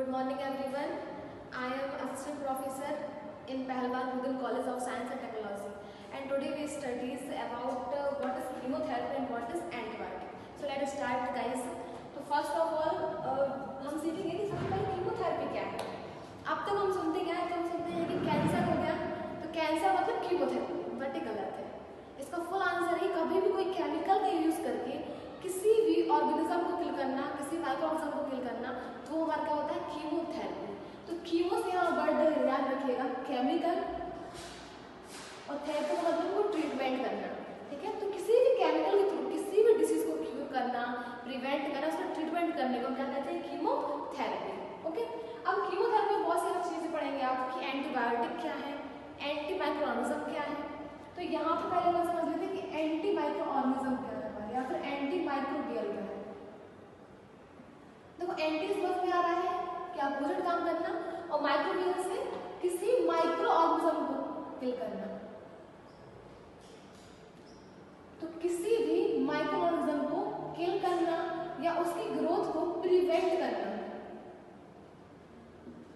Good morning everyone. I am Assistant Professor in Pehlwan Mudun College of Science and Technology and today we studies about uh, what is chemotherapy and what is antibiotic. So let us start guys. So first of all uh, रखिएगा chemical और therapy का मतलब वो treatment करना ठीक है? तो किसी भी केमिकल के थ्रू किसी भी डिसीज को क्यूर करना प्रिवेंट करना, उसका ट्रीटमेंट करने को हम क्या कहते हैं? कीमोथेरेपी ओके अब कीमोथेरेपी में बहुत सारी चीज़ें पढ़ेंगे आप कि एंटीबायोटिक क्या है एंटी माइक्रोऑर्गेनिज्म क्या है? तो यहाँ पर पहले हम समझ लेते हैं कि एंटी माइक्रोऑर्गेनिज्म क्या है या फिर एंटी माइक्रोबियल क्या है? देखो एंटी समझ में आ रहा है कि अपोजिट काम करना और माइक्रोबियल से किसी माइक्रो ऑर्गेनिज्म को किल करना। तो किसी भी माइक्रो ऑर्गेनिज्म को किल करना या उसकी ग्रोथ को प्रिवेंट करना।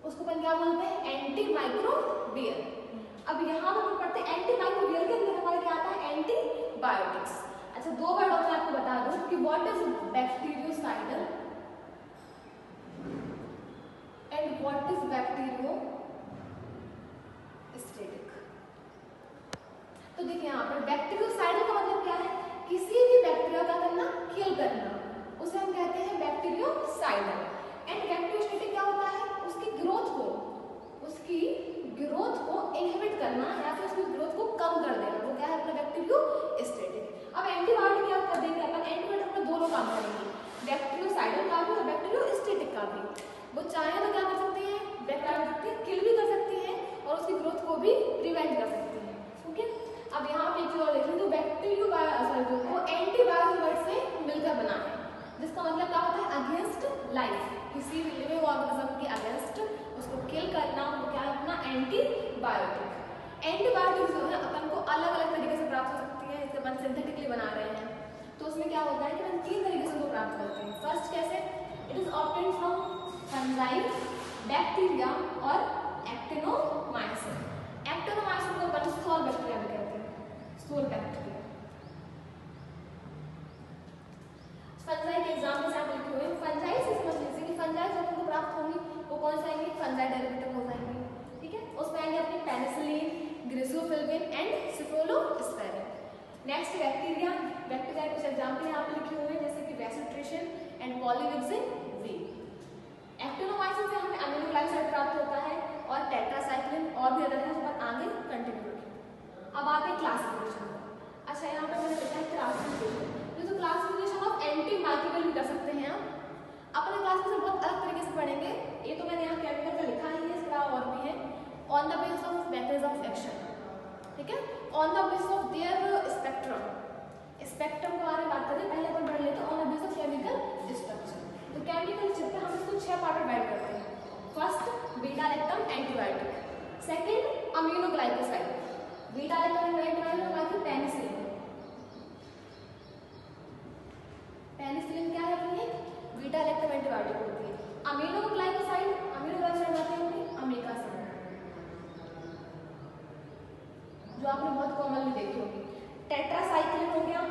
उसको अपन क्या बोलते हैं? एंटी माइक्रोबियल अब यहाँ पर पढ़ते हैं एंटी माइक्रोबियल के अंदर हमारा क्या आता है? एंटीबायोटिक्स अच्छा दो वर्ड और मैं आपको बता दूँ कि what is bactericidal and what is bacteriostatic तो देखिए यहाँ पर बैक्टीरियोसाइडल का मतलब क्या है? किसी भी बैक्टीरिया का करना किल करना, उसे हम कहते हैं बैक्टीरियोसाइडल एंड बैक्टीरियोस्टेटिक क्या होता है? उसकी ग्रोथ को, उसकी ग्रोथ को इनहिबिट करना या फिर उसकी ग्रोथ को कम कर देना। वो क्या है? अपना बैक्टीरियोस्टेटिक अब एंटीबायोटिक क्या कर देंगे, अपन एंटीबायोटिक में दोनों काम करेंगे बैक्टीरियोसाइडल का भी और बैक्टीरियोस्टेटिक का भी वो चाहे तो क्या कर सकती है बैक्टीरिया किल भी कर सकती है और उसकी ग्रोथ को भी प्रिवेंट कर सकती है ओके अब यहाँ पे एक चीज़ और देखें तो बैक्टीरियो सॉरी जो वो एंटीबायोटिक वर्ड से मिलकर बना है जिसका मतलब क्या होता है अगेंस्ट लाइफ किसी भी लिविंग ऑर्गेनिज्म के अगेंस्ट उसको किल करना वो क्या है अपना एंटीबायोटिक एंटीबायोटिक जो है, अपन को अलग अलग तरीके से प्राप्त हो सकती है, जैसे अपन सिंथेटिकली बना रहे हैं। तो उसमें क्या होता है कि अपन तीन तरीके से उनको प्राप्त करते हैं। फ़र्स्ट कैसे? It is obtained from fungi bacteria और एक्टिनोमाइसिन एक्टिनोमाइसिन को अपन सोल बैक्टीरिया भी कहते हैं। सोल बैक्टीरिया फंजाई के एग्ज़ाम्पल से आप लिखे हुए फंजाई से समझ लीजिए कि फंजाई जब उनको प्राप्त होंगी वो कौन से आएँगे फंजाई डेरिवेटिव हो जाएँगे ठीक है उसमें आएँगे अपनी penicillin griseofulvin and cephalosporin next bacteria bacteria कुछ एग्ज़ाम्पल यहाँ पे लिखे हुए हैं, जैसे कि bacitracin and polymyxin B actinomycin से हमें अमीनोग्लाइकोसाइड प्राप्त होता है और टेट्रासाइक्लिन और भी अदर है पर आगे कंटिन्यू अब आते हैं क्लासिफिकेशन अच्छा यहाँ पे मैंने लिखा है क्लासिफिकेशन तो क्लासिफिकेशन ऑफ़ एंटी माइक्रोबियल भी कर सकते हैं आप। अपने क्लासिफिकेशन बहुत अलग तरीके से पढ़ेंगे। ये तो मैंने यहाँ केमिकल का लिखा ही है, इसका और भी है। On the base of mechanism of action ठीक है? On the base of their spectrum spectrum के बारे में बात करें, पहले अपन पढ़ लेते on the base of chemical structure तो केमिकल स्ट्रक्चर हम इसको छह पार्ट में डिवाइड करते हैं. First beta lactam antibiotic second aminoglycoside beta lactam antibiotic हमारी पेनिसिलिन पेनिसिलिन क्या है अपनी? बीटा लैक्टम एंटीबायोटिक होती है अमीनोग्लाइकोसाइड अमीनोग्लाइकोसाइड आती है अपनी अमीकासाइड जो आपने बहुत कॉमनली देखी होगी। टेट्रासाइक्लिन हो गया